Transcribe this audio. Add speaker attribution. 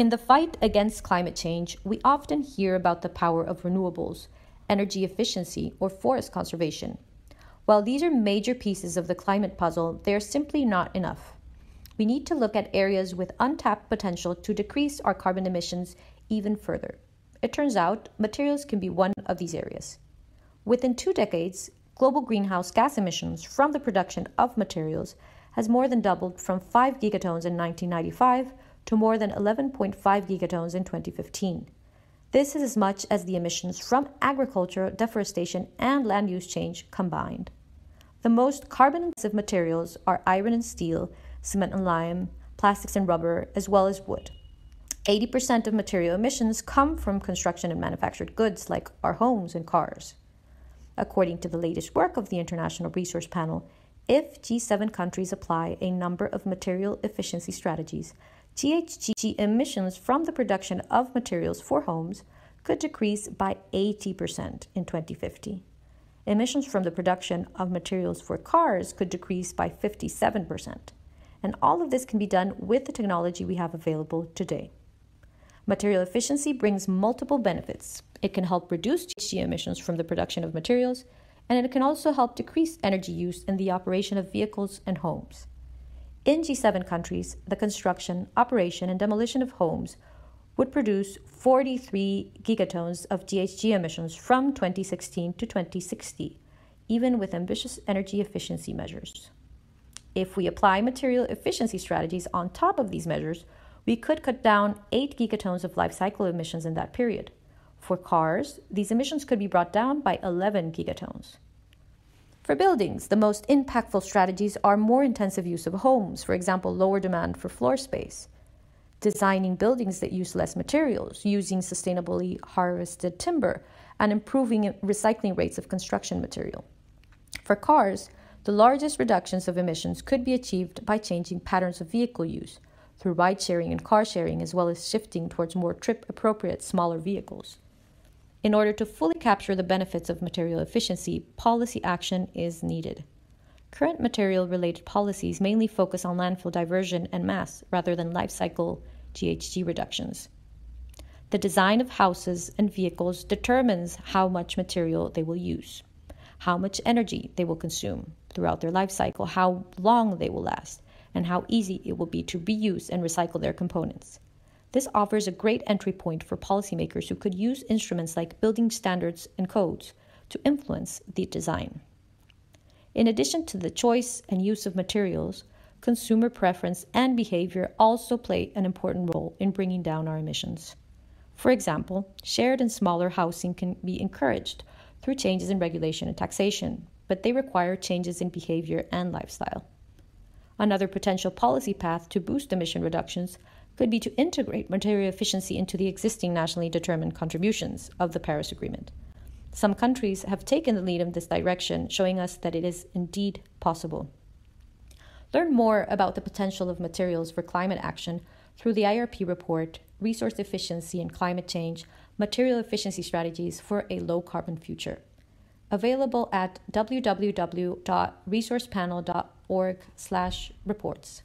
Speaker 1: In the fight against climate change, we often hear about the power of renewables, energy efficiency, or forest conservation. While these are major pieces of the climate puzzle, they are simply not enough. We need to look at areas with untapped potential to decrease our carbon emissions even further. It turns out materials can be one of these areas. Within two decades, global greenhouse gas emissions from the production of materials has more than doubled from 5 gigatons in 1995 to more than 11.5 gigatons in 2015. This is as much as the emissions from agriculture, deforestation, and land use change combined. The most carbon intensive materials are iron and steel, cement and lime, plastics and rubber, as well as wood. 80% of material emissions come from construction and manufactured goods like our homes and cars. According to the latest work of the International Resource Panel, if G7 countries apply a number of material efficiency strategies, GHG emissions from the production of materials for homes could decrease by 80% in 2050. Emissions from the production of materials for cars could decrease by 57%. And all of this can be done with the technology we have available today. Material efficiency brings multiple benefits. It can help reduce GHG emissions from the production of materials, and it can also help decrease energy use in the operation of vehicles and homes. In G7 countries, the construction, operation, and demolition of homes would produce 43 gigatons of GHG emissions from 2016 to 2060, even with ambitious energy efficiency measures. If we apply material efficiency strategies on top of these measures, we could cut down 8 gigatons of life cycle emissions in that period. For cars, these emissions could be brought down by 11 gigatons. For buildings, the most impactful strategies are more intensive use of homes, for example, lower demand for floor space designing buildings that use less materials, using sustainably harvested timber, and improving recycling rates of construction material. For cars, the largest reductions of emissions could be achieved by changing patterns of vehicle use through ride sharing and car sharing, as well as shifting towards more trip appropriate smaller vehicles. In order to fully capture the benefits of material efficiency, policy action is needed. Current material related policies mainly focus on landfill diversion and mass rather than life cycle GHG reductions. The design of houses and vehicles determines how much material they will use, how much energy they will consume throughout their life cycle, how long they will last, and how easy it will be to reuse and recycle their components. This offers a great entry point for policymakers who could use instruments like building standards and codes to influence the design. In addition to the choice and use of materials, consumer preference and behavior also play an important role in bringing down our emissions. For example, shared and smaller housing can be encouraged through changes in regulation and taxation, but they require changes in behavior and lifestyle. Another potential policy path to boost emission reductions could be to integrate material efficiency into the existing nationally determined contributions of the Paris Agreement. Some countries have taken the lead in this direction, showing us that it is indeed possible. Learn more about the potential of materials for climate action through the IRP report, Resource Efficiency and Climate Change Material Efficiency Strategies for a Low Carbon Future. Available at www.resourcepanel.org/reports.